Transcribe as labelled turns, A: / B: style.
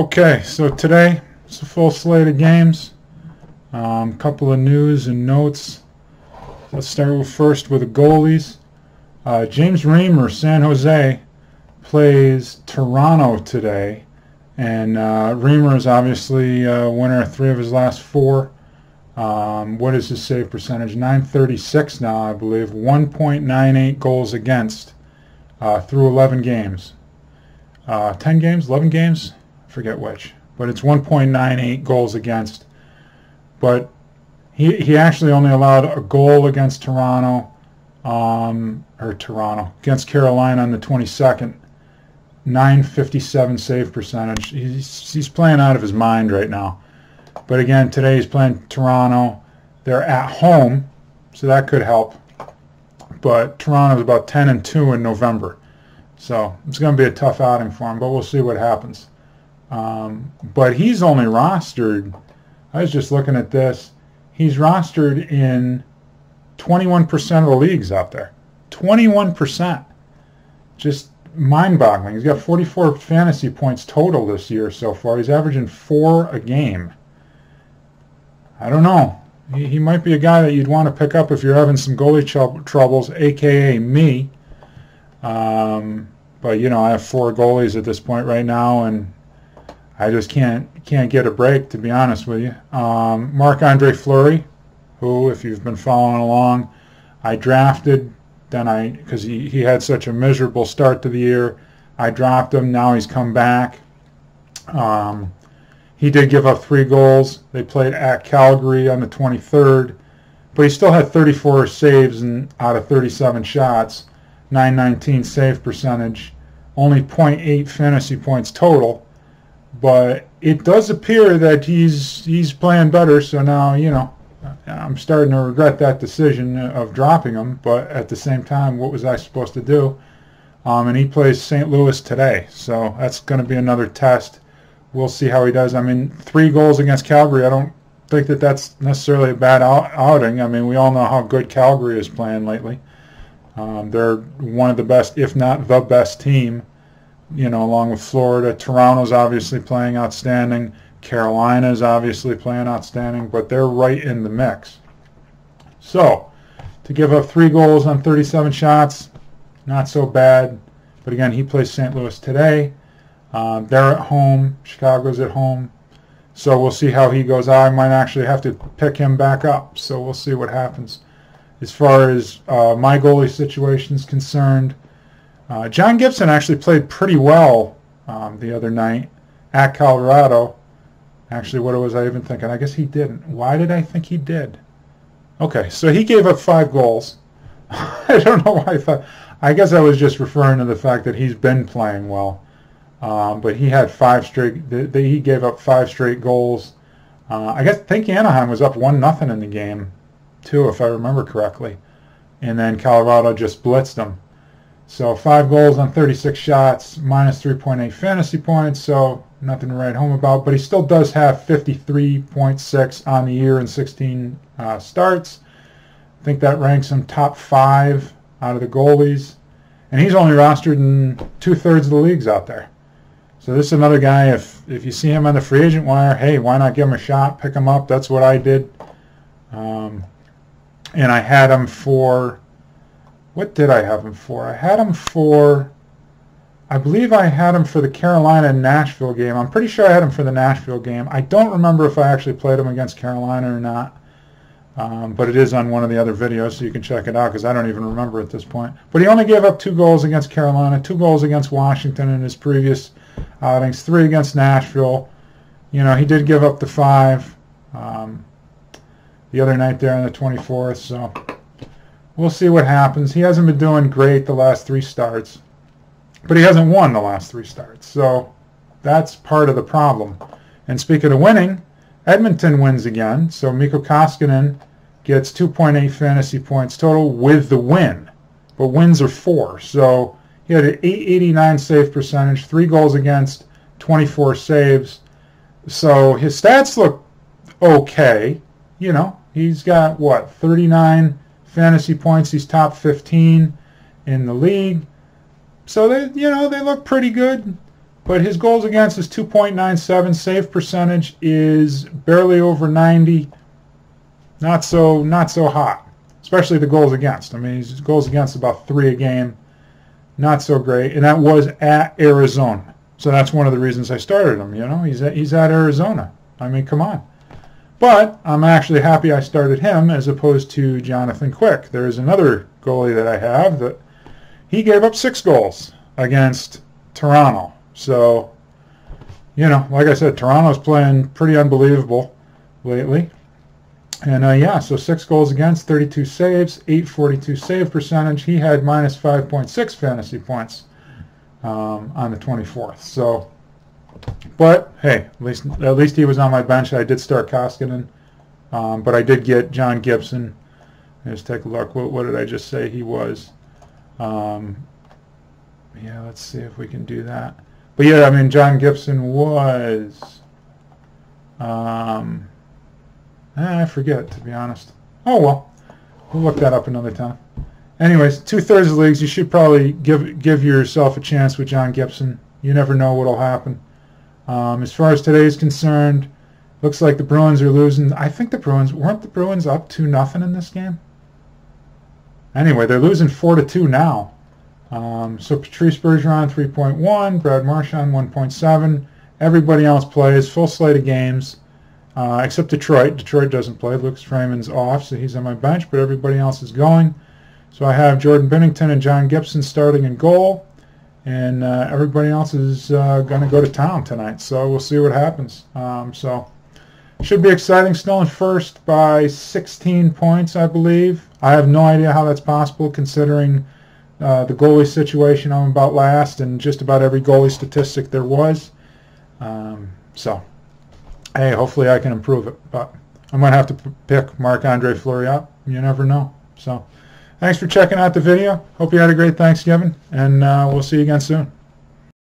A: Okay, so today it's a full slate of games. A um, couple of news and notes. Let's start with first with the goalies. Uh, James Reimer, San Jose, plays Toronto today. And uh, Reimer is obviously uh, winner of three of his last four. Um, what is his save percentage? 936 now, I believe. 1.98 goals against uh, through 11 games. Uh, 10 games? 11 games? Forget which. But it's 1.98 goals against. But he, he actually only allowed a goal against Toronto, um, or Toronto, against Carolina on the 22nd. 957 save percentage. He's, he's playing out of his mind right now. But again, today he's playing Toronto. They're at home, so that could help. But Toronto's about 10 and 2 in November. So it's going to be a tough outing for him, but we'll see what happens. Um, but he's only rostered, I was just looking at this, he's rostered in 21% of the leagues out there. 21%. Just mind-boggling. He's got 44 fantasy points total this year so far. He's averaging four a game. I don't know. He, he might be a guy that you'd want to pick up if you're having some goalie tr- troubles, a.k.a. me. Um, but, you know, I have four goalies at this point right now, and I just can't can't get a break, to be honest with you. Um, Marc-Andre Fleury, who, if you've been following along, I drafted then I, because he, he had such a miserable start to the year, I dropped him. Now he's come back. Um, he did give up three goals. They played at Calgary on the 23rd, but he still had 34 saves and out of 37 shots, 919 save percentage, only 0.8 fantasy points total. But it does appear that he's he's playing better. So now you know I'm starting to regret that decision of dropping him, but at the same time, what was I supposed to do? Um, and he plays St. Louis today, so that's going to be another test. We'll see how he does. I mean, three goals against Calgary. I don't think that that's necessarily a bad out- outing. I mean, we all know how good Calgary is playing lately. Um, they're one of the best, if not the best team, you know, along with Florida. Toronto's obviously playing outstanding. Carolina's obviously playing outstanding, but they're right in the mix. So, to give up three goals on 37 shots, not so bad. But again, he plays St. Louis today. Um, they're at home. Chicago's at home. So we'll see how he goes. I might actually have to pick him back up. So we'll see what happens. As far as uh, my goalie situation is concerned, uh, John Gibson actually played pretty well um, the other night at Colorado. Actually, what was I even thinking? I guess he didn't. Why did I think he did? Okay, so he gave up five goals. I don't know why I thought. I guess I was just referring to the fact that he's been playing well. Um, but he had five straight. The, the, he gave up five straight goals. Uh, I guess think Anaheim was up one nothing in the game, too, if I remember correctly. And then Colorado just blitzed them. So five goals on 36 shots, minus 3.8 fantasy points. So nothing to write home about. But he still does have 53.6 on the year and 16 uh, starts. I think that ranks him top five out of the goalies. And he's only rostered in two-thirds of the leagues out there. So this is another guy, if, if you see him on the free agent wire, hey, why not give him a shot, pick him up. That's what I did. Um, and I had him for what did I have him for? I had him for, I believe I had him for the Carolina Nashville game. I'm pretty sure I had him for the Nashville game. I don't remember if I actually played him against Carolina or not. Um, but it is on one of the other videos, so you can check it out because I don't even remember at this point. But he only gave up two goals against Carolina, two goals against Washington in his previous outings, three against Nashville. You know, he did give up the five um, the other night there on the 24th, so we'll see what happens. He hasn't been doing great the last three starts, but he hasn't won the last three starts. So that's part of the problem. And speaking of winning, Edmonton wins again. So Mikko Koskinen gets 2.8 fantasy points total with the win. But wins are four. So he had an 889 save percentage, three goals against, 24 saves. So his stats look okay. You know, he's got, what, 39 fantasy points. He's top 15 in the league. So they, you know, they look pretty good. but his goals against is 2.97. Save percentage is barely over 90. Not so not so hot, especially the goals against. I mean, his goals against about three a game. Not so great, and that was at Arizona. So that's one of the reasons I started him. You know, he's at, he's at Arizona. I mean, come on. But I'm actually happy I started him as opposed to Jonathan Quick. There is another goalie that I have that he gave up six goals against Toronto. So, you know, like I said, Toronto's playing pretty unbelievable lately. And uh, yeah, so six goals against, 32 saves, 842 save percentage. He had minus 5.6 fantasy points um, on the 24th. So, but hey, at least at least he was on my bench. I did start Koskinen, um, but I did get John Gibson. Let's take a look. What, what did I just say he was? Um, yeah, let's see if we can do that. But yeah, I mean, John Gibson was. Um, I forget, to be honest. Oh, well. We'll look that up another time. Anyways, two-thirds of the leagues, you should probably give give yourself a chance with John Gibson. You never know what'll happen. Um, as far as today is concerned, looks like the Bruins are losing. I think the Bruins, weren't the Bruins up 2 nothing in this game? Anyway, they're losing 4 to 2 now. Um, so Patrice Bergeron 3.1, Brad Marchand 1.7. Everybody else plays, full slate of games. Uh, except Detroit. Detroit doesn't play. Lucas Raymond's off, so he's on my bench, but everybody else is going. So I have Jordan Binnington and John Gibson starting in goal, and uh, everybody else is uh, going to go to town tonight. So we'll see what happens. Um, so should be exciting. In first by 16 points, I believe. I have no idea how that's possible, considering uh, the goalie situation. I'm about last, and just about every goalie statistic there was. Um, so hey, hopefully I can improve it. But I'm going to have to pick Marc-Andre Fleury up. You never know. So thanks for checking out the video. Hope you had a great Thanksgiving, and uh, we'll see you again soon.